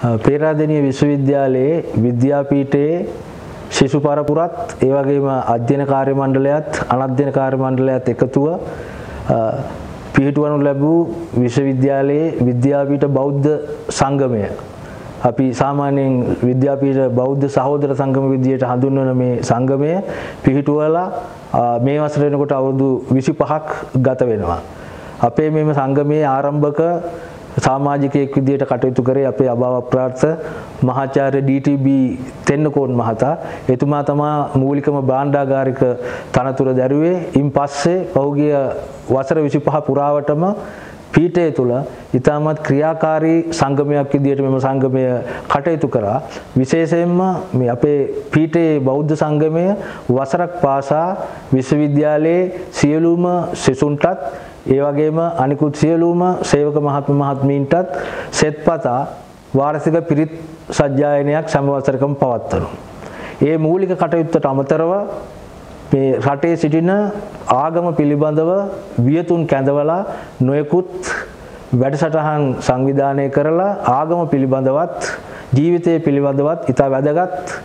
පේරාදෙණිය විශ්වවිද්‍යාලයේ විද්‍යාපීඨයේ ශිෂ්‍ය පරපුරත් ඒ වගේම අධ්‍යයන කාර්ය මණ්ඩලයත් අනධ්‍යයන කාර්ය මණ්ඩලයත් එකතුව පිහිටුවනු ලැබූ විශ්වවිද්‍යාලයේ විද්‍යාපීඨ බෞද්ධ සංගමය අපි සාමාන්‍යයෙන් විද්‍යාපීඨ බෞද්ධ සහෝදර සංගම විදියට හඳුන්වන මේ සංගමය පිහිටුවලා මේ වසර වෙනකොට අවුරුදු 25ක් ගත වෙනවා. අපේ මෙම සංගමයේ ආරම්භක සමාජිකයෙක් විදියට කටයුතු කරේ අපේ අභාව ප්‍රාර්ථ මහාචාර්ය DTB තෙන්නකෝන් මහතා. එතුමා තමා මූලිකම භාණ්ඩාගාරික තනතුර දැරුවේ. ඉන් පස්සේ පහුගිය වසර 25 පුරාවටම පීඨය තුළ ඉතාමත් ක්‍රියාකාරී සංගමයක් විදියට මෙම සංගමය කටයුතු කරා විශේෂයෙන්ම මේ අපේ පීඨයේ බෞද්ධ සංගමය වසරක් පාසා විශ්වවිද්‍යාලයේ සියලුම සිසුන්ටත් ඒ වගේම අනිකුත් සියලුම සේවක මහත්ම මහත්මීන්ටත් සෙත්පතා වාර්ෂික පිරිත් සජ්ජායනයක් සෑම වසරකම පවත්වනවා. ඒ මූලික කටයුත්තට අමතරව මේ රටේ සිටින ආගම පිළිබඳව වියතුන් කැඳවලා නොයෙකුත් වැඩසටහන් සංවිධානය කරලා ආගම පිළිබඳවත් ජීවිතය පිළිබඳවත් ඉතා වැදගත්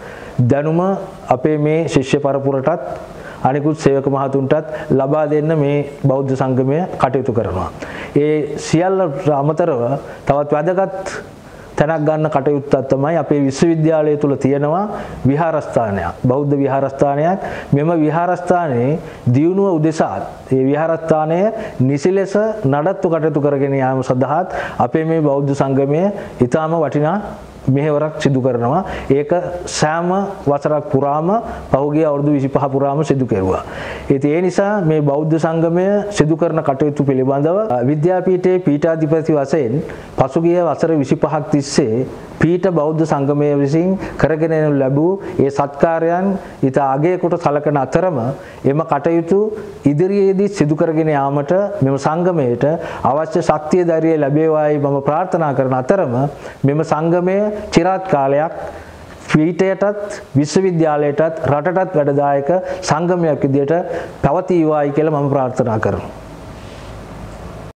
දැනුම අපේ මේ ශිෂ්‍ය පරපුරටත් අනිකුත් සේවක මහතුන්ටත් ලබා දෙන්න මේ බෞද්ධ සංගමය කටයුතු කරනවා. ඒ සියල්ලට අමතරව තවත් වැදගත් තැනක් ගන්න කටයුත්තක් තමයි අපේ විශ්වවිද්‍යාලය තුල තියෙනවා විහාරස්ථානයක්. බෞද්ධ විහාරස්ථානයක්. මෙම විහාරස්ථානයේ දියුණුව උදෙසාත් ඒ විහාරස්ථානය නිසි ලෙස නඩත්තු කටයුතු කරගෙන යාම සඳහාත් අපේ මේ බෞද්ධ සංගමය ඊටාම වටිනා මෙහෙවරක් සිදු කරනවා. ඒක සෑම වසරක් පුරාම පහුගිය අවුරුදු 25 පුරාම සිදු කෙරුවා. ඉතින් ඒ නිසා මේ බෞද්ධ සංගමය සිදු කරන කටයුතු පිළිබඳව විද්‍යාපීඨයේ පීඨාධිපති වශයෙන් පසුගිය වසර 25ක් තිස්සේ පීඨ බෞද්ධ සංගමය විසින් කරගෙන ලැබූ ඒ සත්කාරයන් ඊට අගය කොට සලකන අතරම එම කටයුතු ඉදිරියේදී සිදු කරගෙන යාමට මෙම සංගමයට අවශ්‍ය ශක්තිය ධෛර්යය ලැබේවායි මම ප්‍රාර්ථනා කරන අතරම මෙම සංගමය චිරාත් කාලයක් පීඨයටත් විශ්වවිද්‍යාලයටත් රටටත් වැඩදායක සංගමයක් විදියට පවතිවායි කියලා මම ප්‍රාර්ථනා කරනවා